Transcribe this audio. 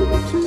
want to